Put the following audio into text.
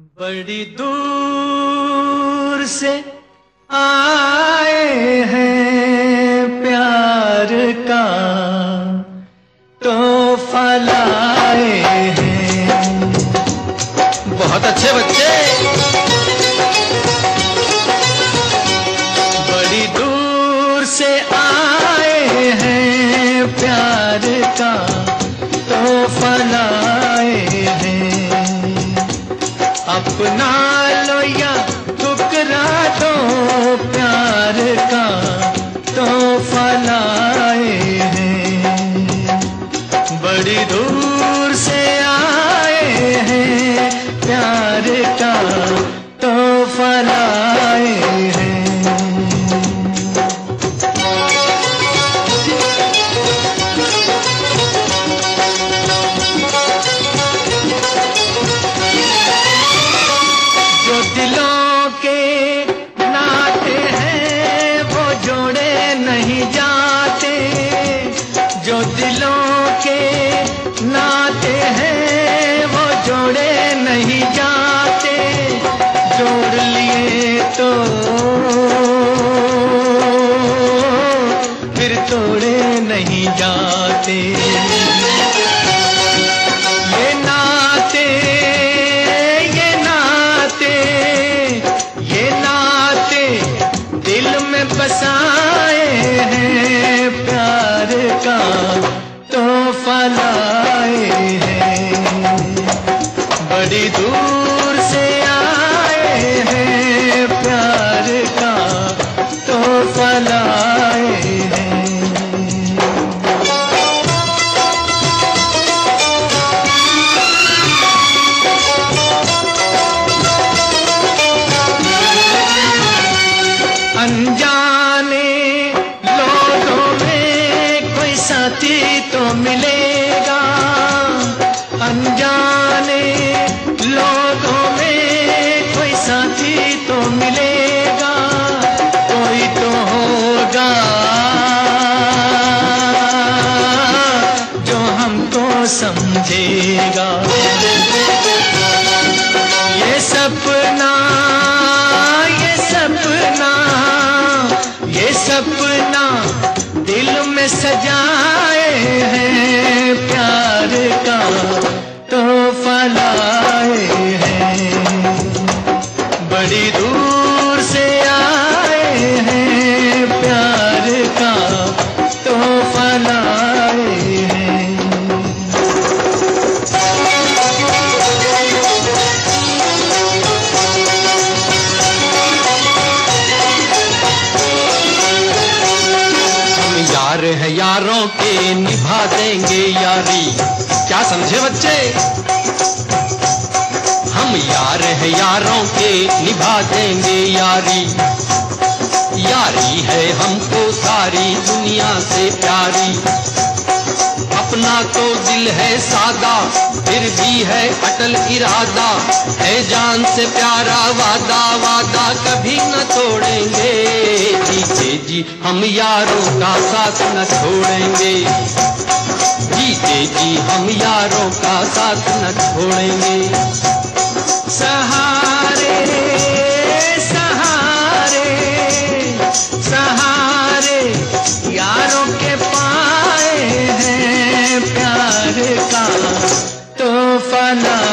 बड़ी दूर से आए हैं प्यार का तो फलाए हैं। बहुत अच्छे बच्चे। बड़ी दूर से आए हैं प्यार का अपना लो या ठुकरा दो प्यार का तो फलाए हैं। बड़ी दूर नहीं जाते। मिलेगा। अनजाने लोगों में कोई साथी तो मिलेगा, कोई तो होगा। जो हमको समझेगा। ये सपना में सजाए हैं प्यार का। हम यार है यारों के, निभा देंगे यारी। क्या समझे बच्चे? हम यार है यारों के, निभा देंगे यारी। यारी है हमको सारी दुनिया से प्यारी। अपना तो दिल है सादा फिर भी है अटल इरादा, है जान से प्यारा वादा वादा कभी न तोड़ेंगे। जीते जी, हम यारों का साथ न छोड़ेंगे। जी जे जी, हम यारों का साथ न छोड़ेंगे। जाना